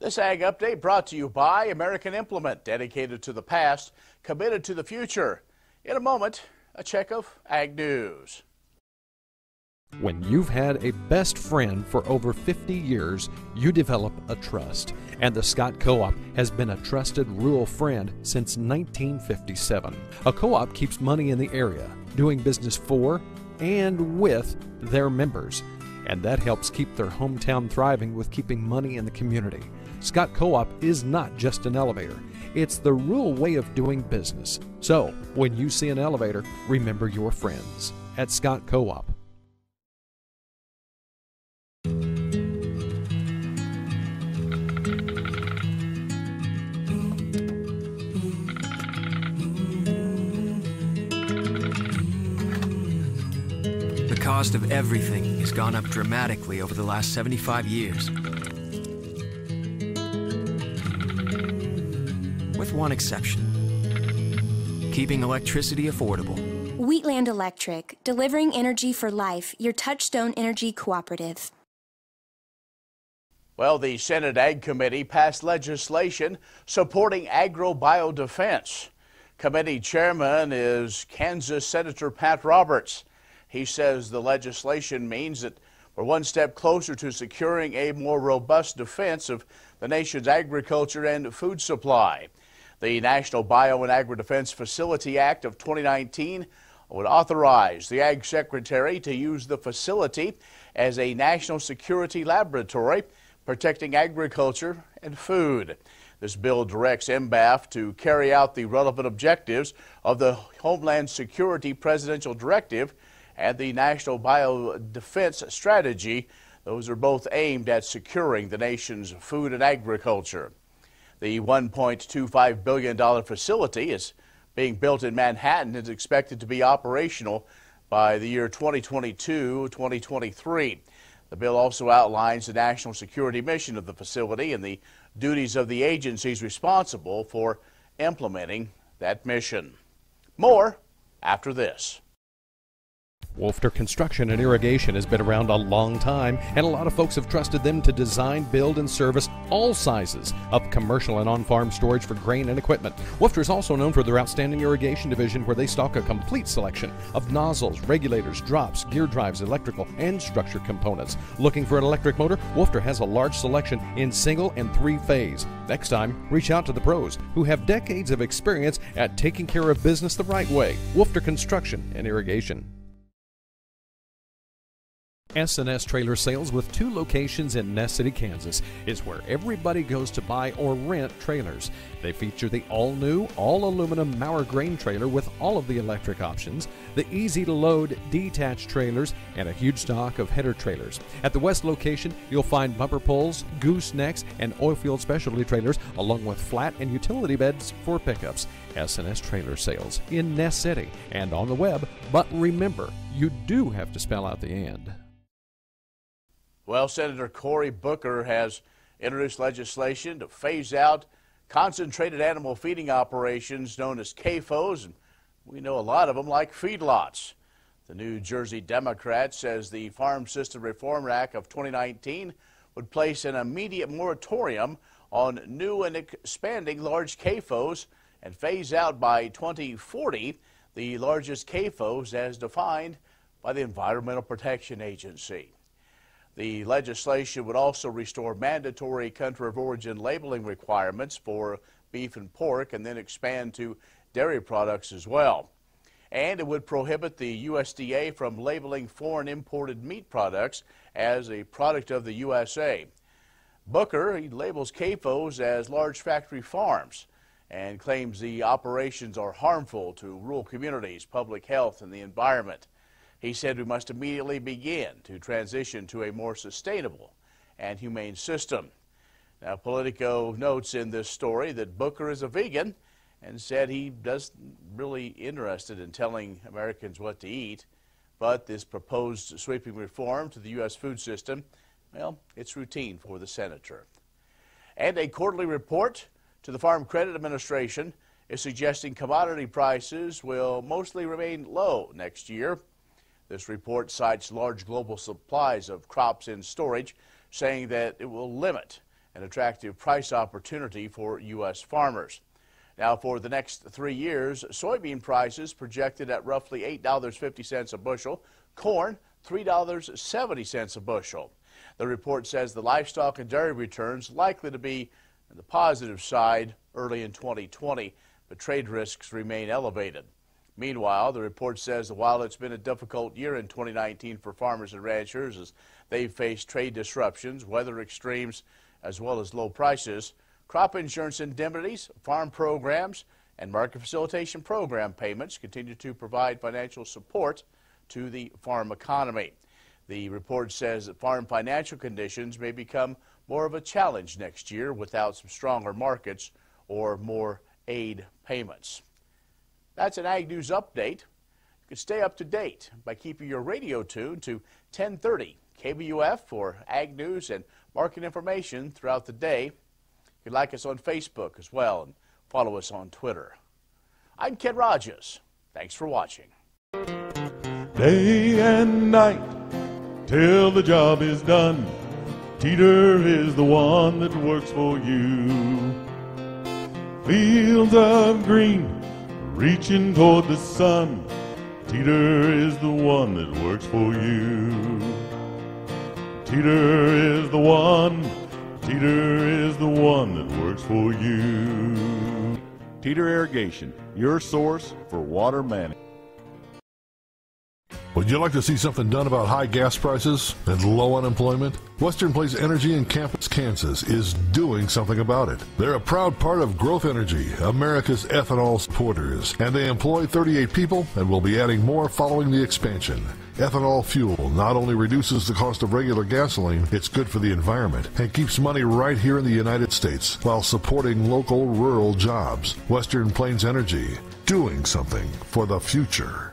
This Ag Update brought to you by American Implement, dedicated to the past, committed to the future. In a moment, a check of Ag News. When you've had a best friend for over 50 years, you develop a trust. And the Scott Co op has been a trusted rural friend since 1957. A co op keeps money in the area, doing business for and with their members. And that helps keep their hometown thriving with keeping money in the community. Scott Co op is not just an elevator, it's the real way of doing business. So, when you see an elevator, remember your friends at Scott Co op. The cost of everything has gone up dramatically over the last 75 years. One exception keeping electricity affordable. Wheatland Electric, delivering energy for life, your Touchstone Energy Cooperative. Well, the Senate Ag Committee passed legislation supporting agro-biodefense. Committee chairman is Kansas Senator Pat Roberts. He says the legislation means that we're one step closer to securing a more robust defense of the nation's agriculture and food supply. The National Bio and Agri-Defense Facility Act of 2019 would authorize the Ag Secretary to use the facility as a national security laboratory protecting agriculture and food. This bill directs NBAF to carry out the relevant objectives of the Homeland Security Presidential Directive and the National Biodefense Strategy. Those are both aimed at securing the nation's food and agriculture. The $1.25 billion facility is being built in Manhattan and is expected to be operational by the year 2022-2023. The bill also outlines the national security mission of the facility and the duties of the agencies responsible for implementing that mission. More after this. Wolfter Construction and Irrigation has been around a long time, and a lot of folks have trusted them to design, build, and service all sizes of commercial and on farm storage for grain and equipment. Wolfter is also known for their outstanding irrigation division, where they stock a complete selection of nozzles, regulators, drops, gear drives, electrical, and structure components. Looking for an electric motor? Wolfter has a large selection in single and three phase. Next time, reach out to the pros who have decades of experience at taking care of business the right way. Wolfter Construction and Irrigation. S&S Trailer Sales with two locations in Ness City, Kansas is where everybody goes to buy or rent trailers. They feature the all-new, all-aluminum Maurer grain trailer with all of the electric options, the easy-to-load detached trailers, and a huge stock of header trailers. At the west location, you'll find bumper poles, goosenecks, and oilfield specialty trailers, along with flat and utility beds for pickups. S&S Trailer Sales in Ness City and on the web, but remember, you do have to spell out the end. Well, Senator Cory Booker has introduced legislation to phase out concentrated animal feeding operations known as CAFOs, and we know a lot of them like feedlots. The New Jersey Democrat says the Farm System Reform Act of 2019 would place an immediate moratorium on new and expanding large CAFOs and phase out by 2040 the largest CAFOs as defined by the Environmental Protection Agency. The legislation would also restore mandatory country of origin labeling requirements for beef and pork and then expand to dairy products as well. And it would prohibit the USDA from labeling foreign imported meat products as a product of the USA. Booker he labels CAFOs as large factory farms and claims the operations are harmful to rural communities, public health, and the environment. He said we must immediately begin to transition to a more sustainable and humane system. Now, Politico notes in this story that Booker is a vegan and said he doesn't really interested in telling Americans what to eat, but this proposed sweeping reform to the U.S. food system, well, it's routine for the senator. And a quarterly report to the Farm Credit Administration is suggesting commodity prices will mostly remain low next year. This report cites large global supplies of crops in storage, saying that it will limit an attractive price opportunity for U.S. farmers. Now, for the next three years, soybean prices projected at roughly $8.50 a bushel, corn $3.70 a bushel. The report says the livestock and dairy returns likely to be on the positive side early in 2020, but trade risks remain elevated. Meanwhile, the report says that while it's been a difficult year in 2019 for farmers and ranchers as they've faced trade disruptions, weather extremes, as well as low prices, crop insurance indemnities, farm programs, and market facilitation program payments continue to provide financial support to the farm economy. The report says that farm financial conditions may become more of a challenge next year without some stronger markets or more aid payments. That's an Ag News update. You can stay up to date by keeping your radio tuned to 1030 KBUF for Ag News and market information throughout the day. You can like us on Facebook as well and follow us on Twitter. I'm Ken Rahjes. Thanks for watching. Day and night till the job is done. Teeter is the one that works for you. Fields of green reaching toward the sun. Teeter is the one that works for you. Teeter is the one, Teeter is the one that works for you. Teeter Irrigation, your source for water management. Would you like to see something done about high gas prices and low unemployment? Western Plains Energy in Campus, Kansas is doing something about it. They're a proud part of Growth Energy, America's ethanol supporters, and they employ 38 people and will be adding more following the expansion. Ethanol fuel not only reduces the cost of regular gasoline, it's good for the environment and keeps money right here in the United States while supporting local rural jobs. Western Plains Energy, doing something for the future.